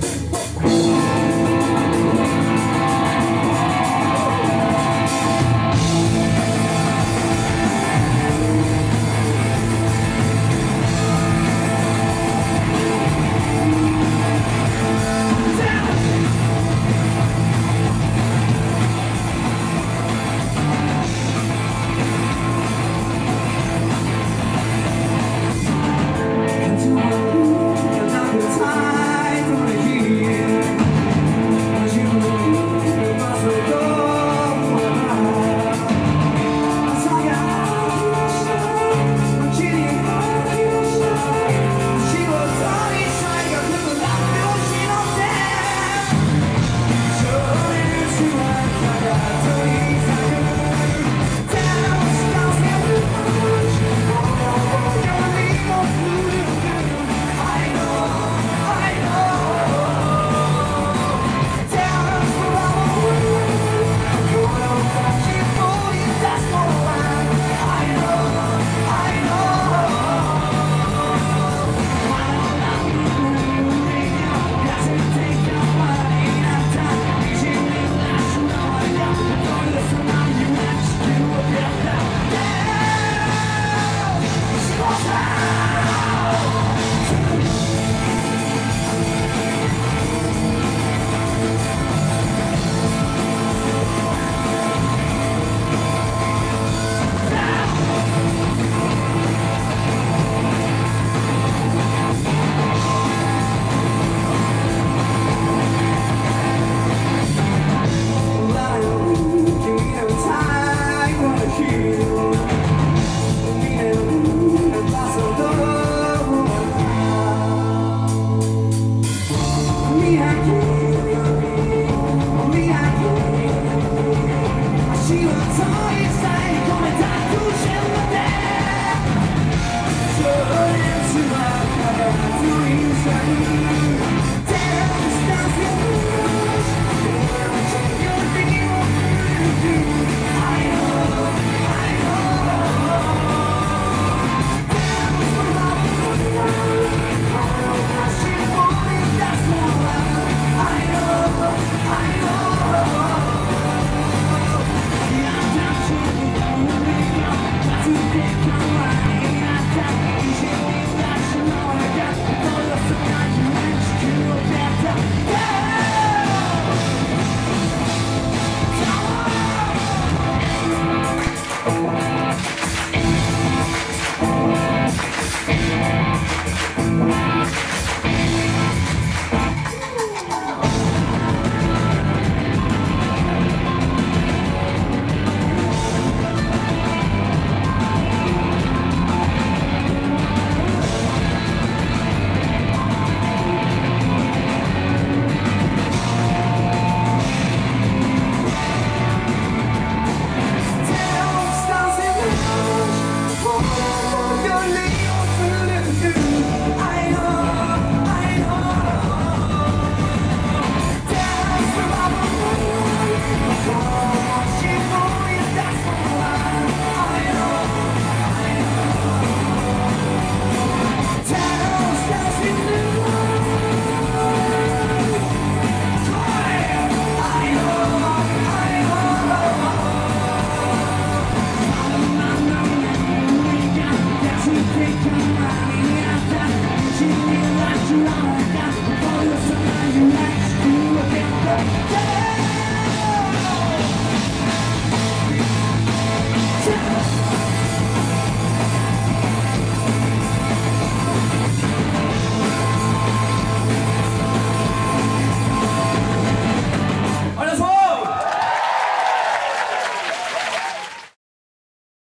Whoa. Thank you.